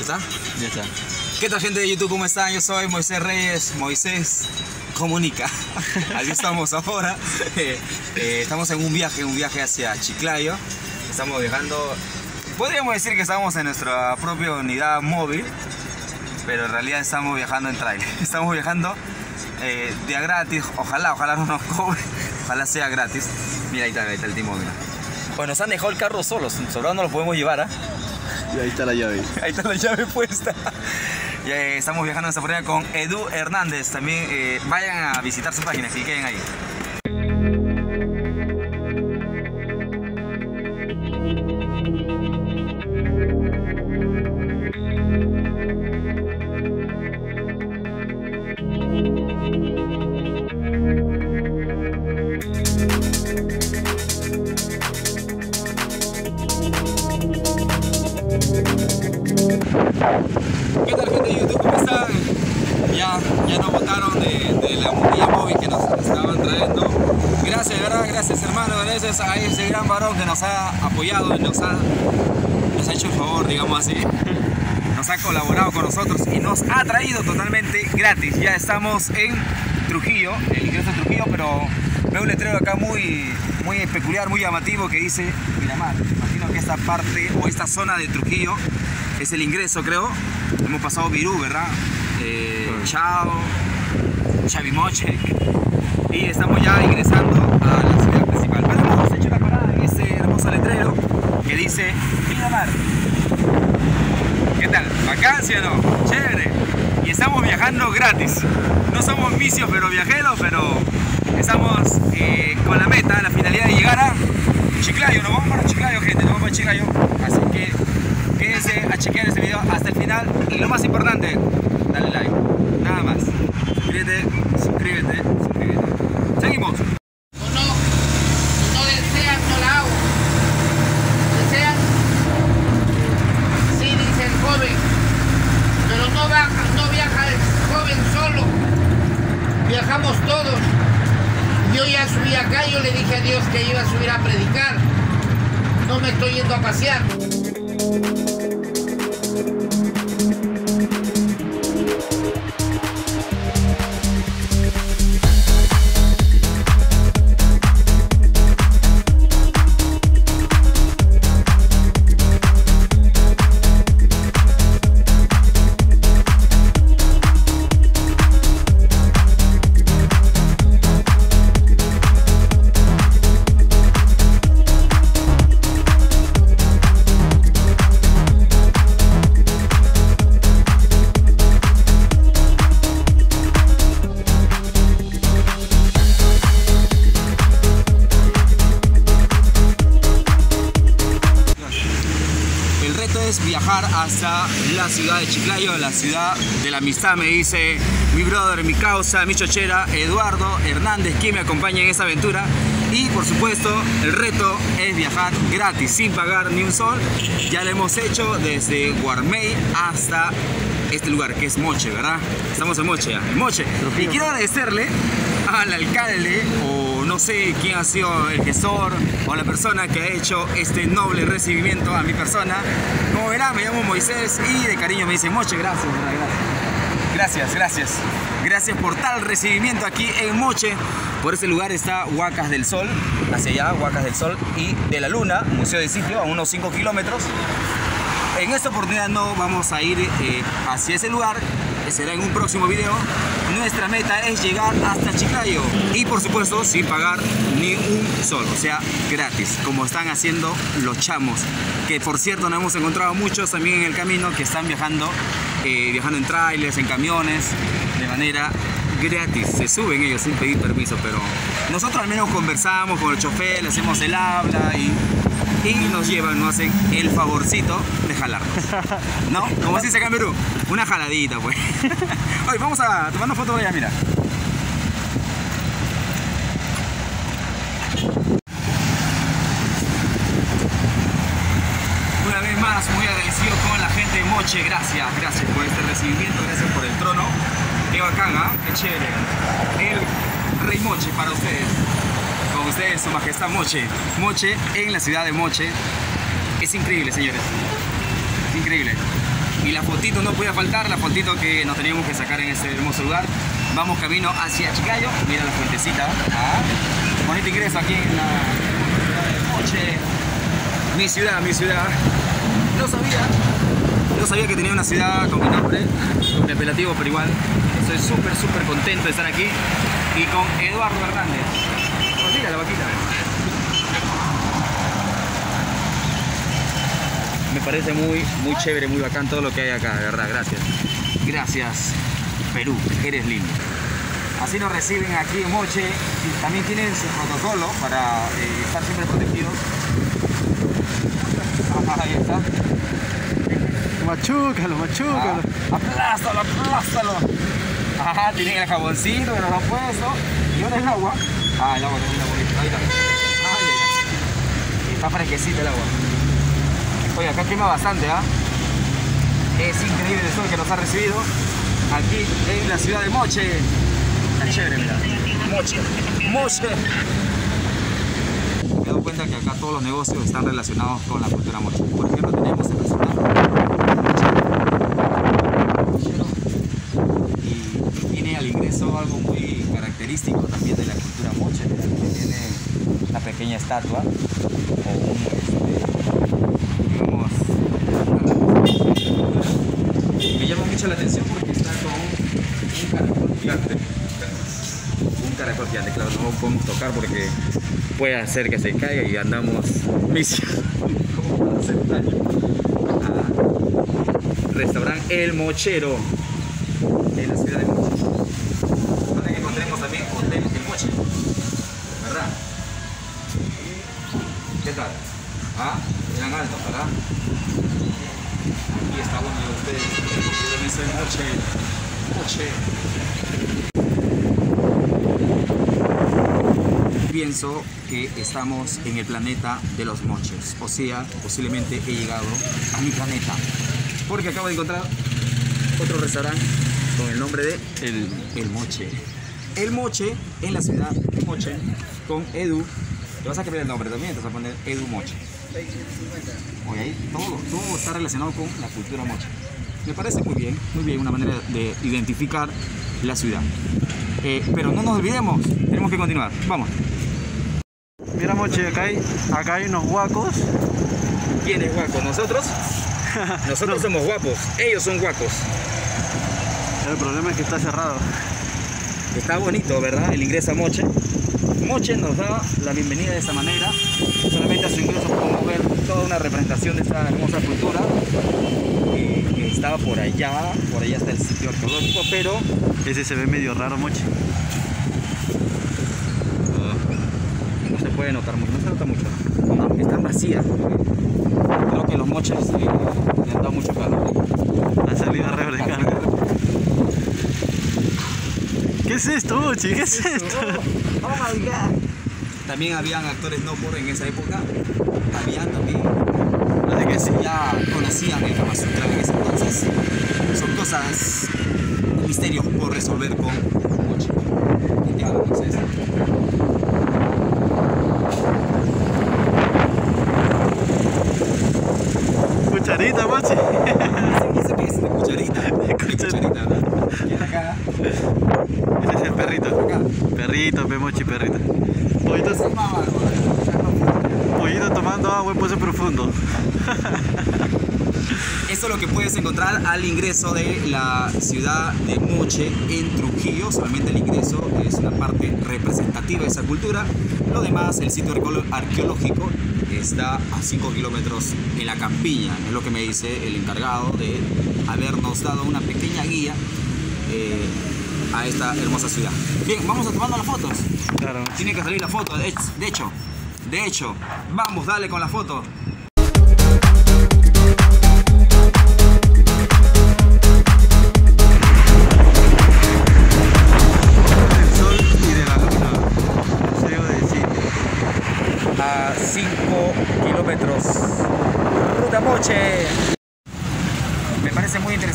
¿Está? Ya está. ¿Qué tal gente de YouTube? ¿Cómo están? Yo soy Moisés Reyes. Moisés comunica. Aquí estamos ahora. Eh, eh, estamos en un viaje, un viaje hacia Chiclayo. Estamos viajando. Podríamos decir que estamos en nuestra propia unidad móvil, pero en realidad estamos viajando en trailer. Estamos viajando eh, día gratis. Ojalá, ojalá no nos cobre. Ojalá sea gratis. Mira, ahí está, ahí está el timón, mira. Pues nos han dejado el carro solos. Sobrado no lo podemos llevar, ¿ah? Y ahí está la llave. Ahí está la llave puesta. Y, eh, estamos viajando en esta con Edu Hernández. También eh, vayan a visitar su página, cliquen ahí. Apoyado nos ha, nos ha hecho el favor, digamos así. Nos ha colaborado con nosotros y nos ha traído totalmente gratis. Ya estamos en Trujillo, el ingreso de Trujillo, pero veo un letrero acá muy, muy peculiar, muy llamativo que dice Miramar. Imagino que esta parte o esta zona de Trujillo es el ingreso, creo. Hemos pasado Virú, ¿verdad? Eh, Chao, Chavimoche. Y estamos ya ingresando a la ciudad principal. Pero hemos hecho una parada en ese hermoso letrero que dice Miramar. ¿Qué tal? ¿Vacancia o no? Chévere. Y estamos viajando gratis. No somos vicios, pero viajeros, pero estamos eh, con la meta, la finalidad de llegar a Chiclayo. Nos vamos para Chiclayo, gente. Nos vamos para Chiclayo. Así que quédense a chequear este video hasta el final. Y lo más importante, dale like. Nada más. Suscríbete, suscríbete, suscríbete. Seguimos. o no, no desean, no la hago. Desean, sí, dice el joven, pero no, va, no viaja el joven solo, viajamos todos. Yo ya subí acá, yo le dije a Dios que iba a subir a predicar, no me estoy yendo a pasear. Es viajar hasta la ciudad de Chiclayo, la ciudad de la amistad, me dice mi brother, mi causa, mi chochera, Eduardo Hernández, quien me acompaña en esta aventura. Y por supuesto, el reto es viajar gratis, sin pagar ni un sol. Ya lo hemos hecho desde Guarmey hasta este lugar, que es Moche, ¿verdad? Estamos en Moche ya, en Moche. Y quiero agradecerle al alcalde o no sé quién ha sido el gestor o la persona que ha hecho este noble recibimiento a mi persona. Como verán, me llamo Moisés y de cariño me dicen Moche, gracias, gracias. Gracias, gracias. Gracias por tal recibimiento aquí en Moche. Por ese lugar está Huacas del Sol, hacia allá, Huacas del Sol y de la Luna, Museo de Sitio, a unos 5 kilómetros. En esta oportunidad no vamos a ir eh, hacia ese lugar, será en un próximo video. Nuestra meta es llegar hasta Chiclayo. Y por supuesto sin pagar ni un sol, o sea, gratis, como están haciendo los chamos, que por cierto nos hemos encontrado muchos también en el camino que están viajando, eh, viajando en trailers, en camiones, de manera gratis, se suben ellos sin pedir permiso, pero nosotros al menos conversamos con el chofer, le hacemos el habla y y nos llevan, nos hacen el favorcito de jalarnos. ¿No? Como se dice acá en Perú, una jaladita, pues. Oye, vamos a tomar una foto allá, mira. Una vez más, muy agradecido con la gente de Moche. Gracias, gracias por este recibimiento, gracias por el trono. Qué bacán, ¿ah? Qué chévere. El Rey Moche para ustedes. Ustedes, su majestad Moche. Moche en la ciudad de Moche. Es increíble, señores. Es increíble. Y la fotito no podía faltar, la fotito que nos teníamos que sacar en este hermoso lugar. Vamos camino hacia Chiclayo. Mira la fuentecita. Ah, bonito ingreso aquí en la noche. Mi ciudad, mi ciudad. No sabía, no sabía que tenía una ciudad con mi nombre, con mi apelativo, pero igual estoy súper, súper contento de estar aquí y con Eduardo Hernández. La vaquita. Me parece muy, muy chévere, muy bacán todo lo que hay acá, de verdad, gracias. Gracias, Perú, eres lindo. Así nos reciben aquí en Moche y también tienen su protocolo para eh, estar siempre protegidos. Ajá, ahí está. Machúcalo, machúcalo. Ah, aplástalo, aplástalo. Ajá, tienen el jaboncito que nos han puesto. Y ahora el agua. Ah, el agua está bonito. Ahí está. Ay, ay, ay. Está fresquecita el agua. Oye, acá quema bastante, ¿ah? Es increíble el sol que nos ha recibido aquí en la ciudad de Moche. Está chévere, mira. Moche. Moche. Me he dado cuenta que acá todos los negocios están relacionados con la cultura moche. Por ejemplo, tenemos el restaurante y tiene al ingreso algo muy característico también de la cultura moche. Que tiene una pequeña estatua o un, este, me llama mucho la atención porque está con un caracol gigante. Un caracol gigante, claro, no podemos tocar porque puede hacer que se caiga y andamos misión. Ah, restaurante El Mochero en la ciudad de Moche. Donde encontremos también Hotel El Moche, ¿verdad? ¿Qué tal? ¿Ah? Eran altos, ¿verdad? Aquí está uno de ustedes, el compromiso de Moche. Moche. Pienso que estamos en el planeta de los moches, o sea, posiblemente he llegado a mi planeta, porque acabo de encontrar otro restaurante con el nombre de El, el Moche. El Moche en la ciudad de Moche con Edu. Te vas a cambiar el nombre también, te vas a poner Edu Moche. Oye, ahí todo, todo está relacionado con la cultura moche. Me parece muy bien, muy bien, una manera de identificar la ciudad. Eh, pero no nos olvidemos, tenemos que continuar. Vamos. Mira, Moche, acá hay, acá hay unos guacos. ¿Quién es guapo? ¿Nosotros? Nosotros somos guapos, ellos son guapos. El problema es que está cerrado. Está bonito, ¿verdad? El ingreso a Moche. Moche nos da la bienvenida de esta manera. Solamente a su ingreso podemos ver toda una representación de esta hermosa cultura. que estaba por allá, por allá está el sitio arqueológico, pero Ese se ve medio raro, Moche. no se puede notar mucho, no se nota mucho. Están vacías. Creo que los moches eh, le han dado mucho calor. La salida a refrescar. ¿Qué es esto, Moche? ¿Qué es esto? Oh my god. También habían actores no por en esa época. Habían también. Los de que sí ya conocían el Kama en ese entonces. Son cosas, misterios por resolver con Mochi. ¿Quién te habla, Moisés? Cucharita, Moche. Ese que es de cucharita. De Cucharita. ¿verdad? Y acá, Ese es el perrito. acá. Perrito, pe Mochi, perrito. Pollito, tomando agua en pozo profundo. Esto es lo que puedes encontrar al ingreso de la ciudad de Moche en Trujillo. Solamente el ingreso es una parte representativa de esa cultura. Lo demás, el sitio arqueológico está a 5 kilómetros en la campiña. Es lo que me dice el encargado de habernos dado una pequeña guía eh, a esta hermosa ciudad. Bien, vamos a tomando las fotos. Claro. Tiene que salir la foto, de hecho. De hecho, vamos, dale con la foto. del sol y de la luna. A 5 kilómetros. Ruta Moche.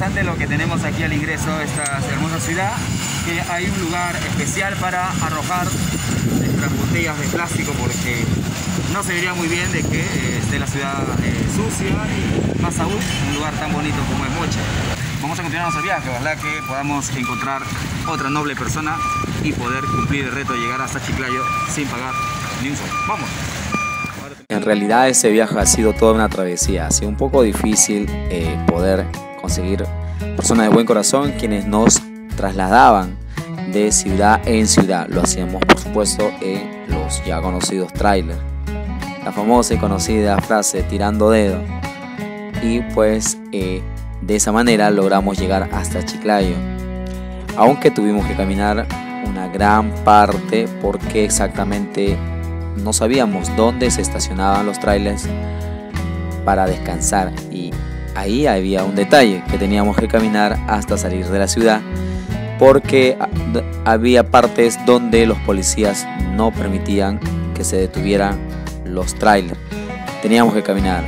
Interesante lo que tenemos aquí al ingreso de esta hermosa ciudad, que hay un lugar especial para arrojar nuestras botellas de plástico porque no se vería muy bien de que eh, esté la ciudad eh, sucia y más aún un lugar tan bonito como es Mocha. Vamos a continuar nuestro viaje, ojalá que podamos encontrar otra noble persona y poder cumplir el reto de llegar hasta Chiclayo sin pagar ni un sol. ¡Vamos! En realidad ese viaje ha sido toda una travesía, ha sido un poco difícil eh, poder conseguir personas de buen corazón quienes nos trasladaban de ciudad en ciudad. Lo hacíamos por supuesto en los ya conocidos trailers. La famosa y conocida frase tirando dedo. Y pues eh, de esa manera logramos llegar hasta Chiclayo. Aunque tuvimos que caminar una gran parte porque exactamente no sabíamos dónde se estacionaban los trailers para descansar ahí había un detalle que teníamos que caminar hasta salir de la ciudad porque había partes donde los policías no permitían que se detuvieran los trailers. Teníamos que caminar.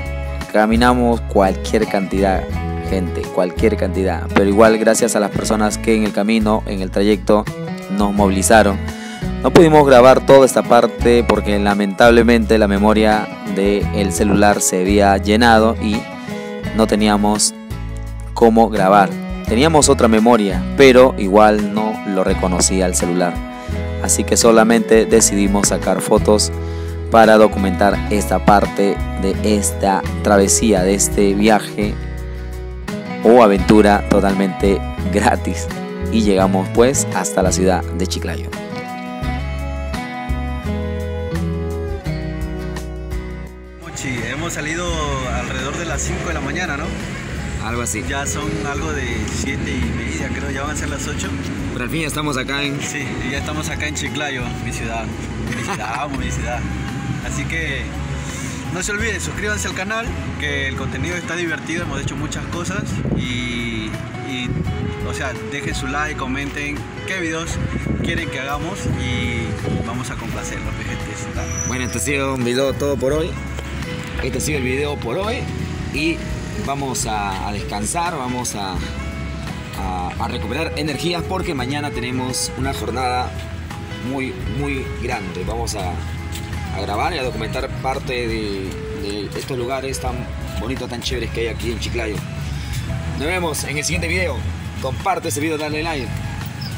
Caminamos cualquier cantidad, gente, cualquier cantidad. Pero igual gracias a las personas que en el camino, en el trayecto, nos movilizaron. No pudimos grabar toda esta parte porque lamentablemente la memoria del celular se había llenado y no teníamos cómo grabar. Teníamos otra memoria, pero igual no lo reconocía el celular. Así que solamente decidimos sacar fotos para documentar esta parte de esta travesía, de este viaje o aventura totalmente gratis. Y llegamos pues hasta la ciudad de Chiclayo. Mochi, hemos salido alrededor de las 5 de la mañana, ¿no? Algo así. Ya son algo de 7 y media, creo, ya van a ser las 8. Pero al fin ya estamos acá en... Sí, ya estamos acá en Chiclayo, mi ciudad. Mi ciudad, amo mi ciudad. Así que no se olviden, suscríbanse al canal, que el contenido está divertido, hemos hecho muchas cosas y, y, o sea, dejen su like, comenten qué videos quieren que hagamos y vamos a complacerlos, gente. Bueno, este ha sido un video todo por hoy. Este ha sido el video por hoy y vamos a, descansar, vamos a, a, recuperar energías porque mañana tenemos una jornada muy, muy grande. Vamos a, grabar y a documentar parte de, de, estos lugares tan bonitos, tan chéveres que hay aquí en Chiclayo. Nos vemos en el siguiente video. Comparte este video, dale like.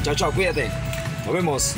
Chao, chao, cuídate. Nos vemos.